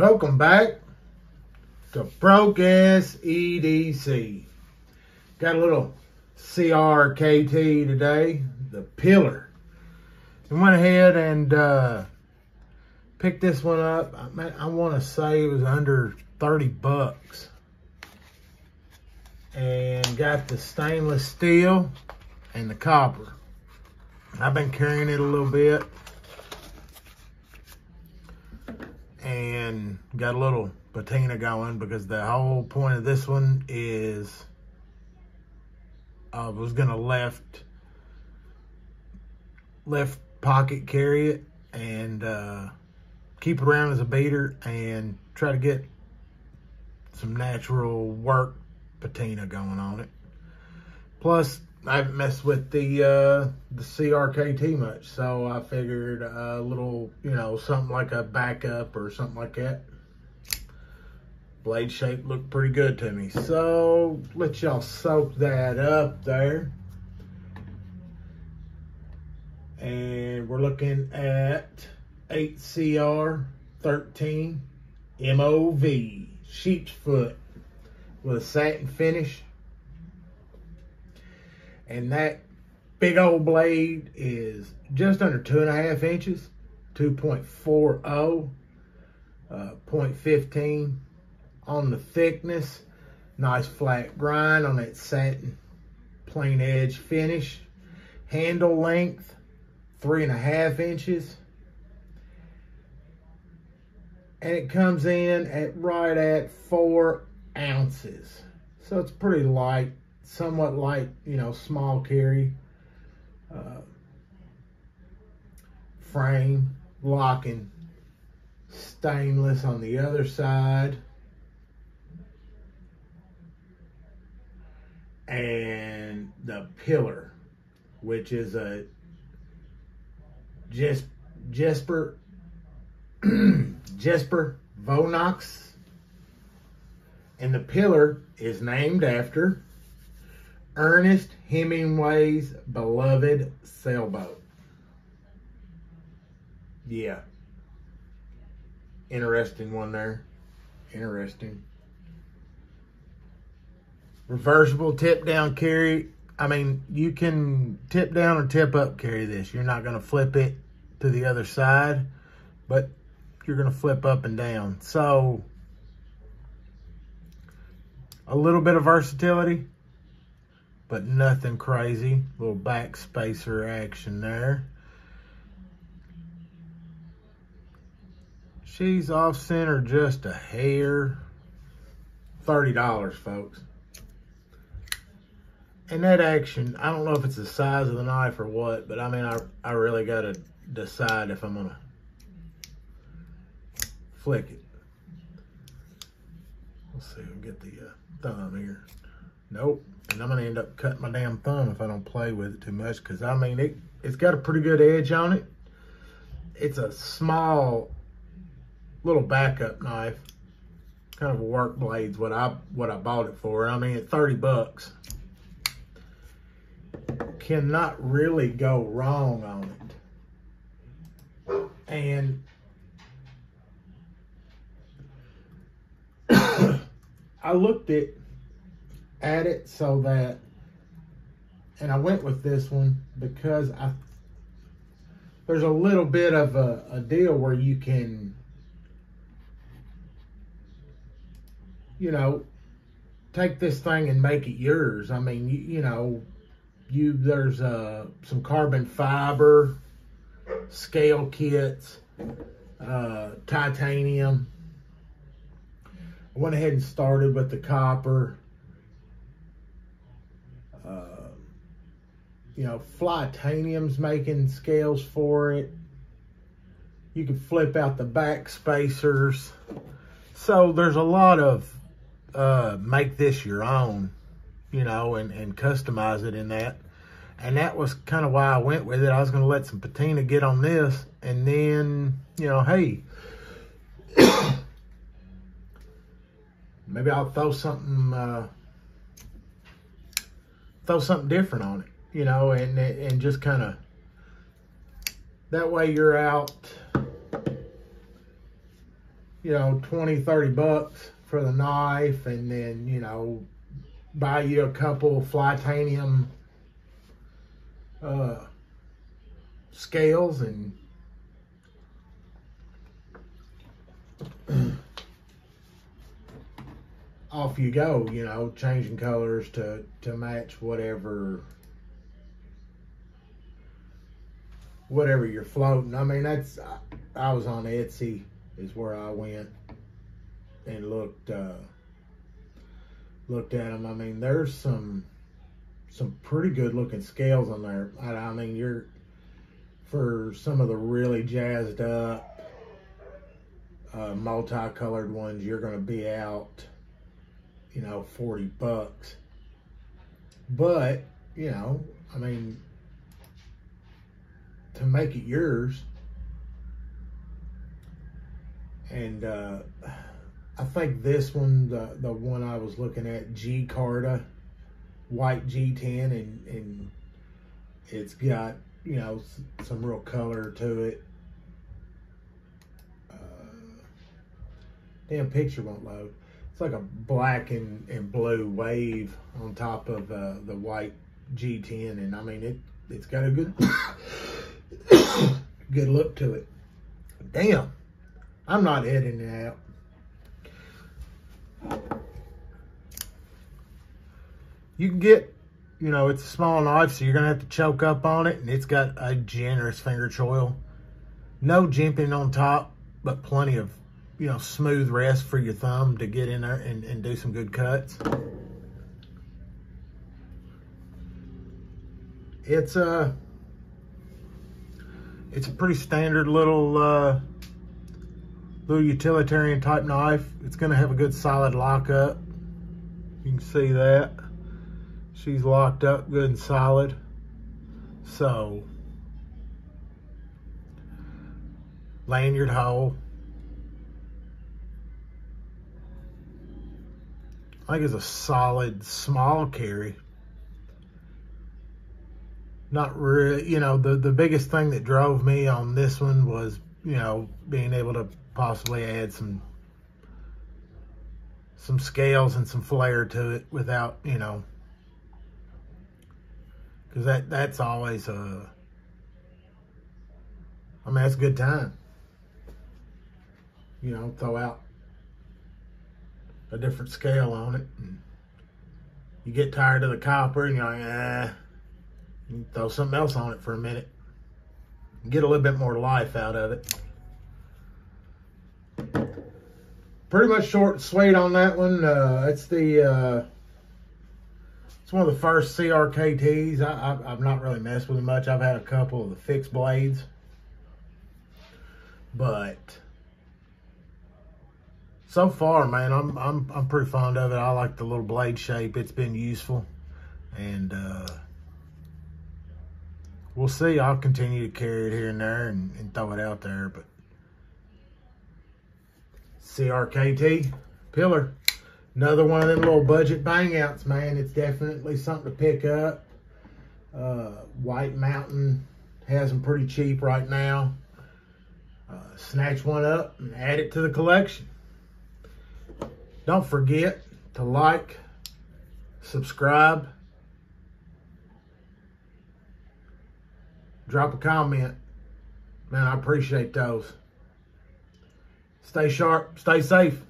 Welcome back to Broke EDC. Got a little CRKT today, the Pilar. And went ahead and uh, picked this one up. I, I want to say it was under 30 bucks. And got the stainless steel and the copper. I've been carrying it a little bit. And got a little patina going because the whole point of this one is I was gonna left left pocket carry it and uh, keep it around as a beater and try to get some natural work patina going on it. Plus, I haven't messed with the uh, the CRKT much, so I figured a little, you know, something like a backup or something like that. Blade shape looked pretty good to me. So let y'all soak that up there. And we're looking at 8CR13 MOV sheep's foot with a satin finish. And that big old blade is just under two and a half inches, 2.40, uh, 0.15 on the thickness. Nice flat grind on that satin plain edge finish. Handle length, three and a half inches. And it comes in at right at four ounces. So it's pretty light, somewhat light, you know, small carry. Uh, frame, locking, stainless on the other side. and the Pilar, which is a Jes Jesper Jesper Vonox. And the Pilar is named after Ernest Hemingway's beloved sailboat. Yeah. Interesting one there. Interesting reversible tip down carry. I mean, you can tip down or tip up carry this. You're not going to flip it to the other side, but you're going to flip up and down. So a little bit of versatility, but nothing crazy. Little back spacer action there. She's off center just a hair. $30, folks. And that action, I don't know if it's the size of the knife or what, but I mean, I, I really got to decide if I'm going to flick it. Let's see, we'll get the uh, thumb here. Nope. And I'm going to end up cutting my damn thumb if I don't play with it too much because, I mean, it, it's got a pretty good edge on it. It's a small little backup knife. Kind of a work blade's what I what I bought it for. I mean, at 30 bucks cannot really go wrong on it. And I looked at at it so that and I went with this one because I there's a little bit of a, a deal where you can you know take this thing and make it yours. I mean, you, you know, you there's uh, some carbon fiber scale kits, uh, titanium. I went ahead and started with the copper. Uh, you know, Flytanium's making scales for it. You can flip out the back spacers. So there's a lot of uh, make this your own you know, and, and customize it in that. And that was kind of why I went with it. I was going to let some patina get on this. And then, you know, hey, maybe I'll throw something, uh, throw something different on it, you know, and, and just kind of, that way you're out you know, 20, 30 bucks for the knife and then, you know, buy you a couple Flytanium uh, scales and off you go, you know, changing colors to, to match whatever whatever you're floating. I mean, that's I was on Etsy is where I went and looked uh, looked at them. I mean, there's some some pretty good looking scales on there. I, I mean, you're for some of the really jazzed up uh, multicolored ones, you're going to be out, you know, 40 bucks. But, you know, I mean, to make it yours, and uh, I think this one, the, the one I was looking at, G Carta, white G10, and, and it's got, you know, some real color to it. Uh, damn picture won't load. It's like a black and, and blue wave on top of uh, the white G10, and I mean, it, it's got a good, good look to it. Damn. I'm not editing it out. You can get, you know, it's a small knife, so you're going to have to choke up on it, and it's got a generous finger choil. No jimping on top, but plenty of, you know, smooth rest for your thumb to get in there and, and do some good cuts. It's a, it's a pretty standard little, uh, little utilitarian type knife. It's gonna have a good solid lockup. You can see that. She's locked up good and solid. So, lanyard hole. I think it's a solid small carry. Not really, you know, the, the biggest thing that drove me on this one was, you know, being able to possibly add some some scales and some flair to it without, you know, because that, that's always a, I mean, that's a good time. You know, throw out a different scale on it. And you get tired of the copper and you're like, eh, throw something else on it for a minute. Get a little bit more life out of it pretty much short and sweet on that one. Uh, it's the uh, it's one of the first CRKTs. I, I, have not really messed with them much. I've had a couple of the fixed blades, but so far, man, I'm I'm I'm pretty fond of it. I like the little blade shape. It's been useful, and uh, we'll see. I'll continue to carry it here and there and, and throw it out there, but CRKT Pilar. Another one of them little budget bang outs, man. It's definitely something to pick up. Uh, White Mountain has them pretty cheap right now. Uh, snatch one up and add it to the collection. Don't forget to like, subscribe, drop a comment. Man, I appreciate those. Stay sharp. Stay safe.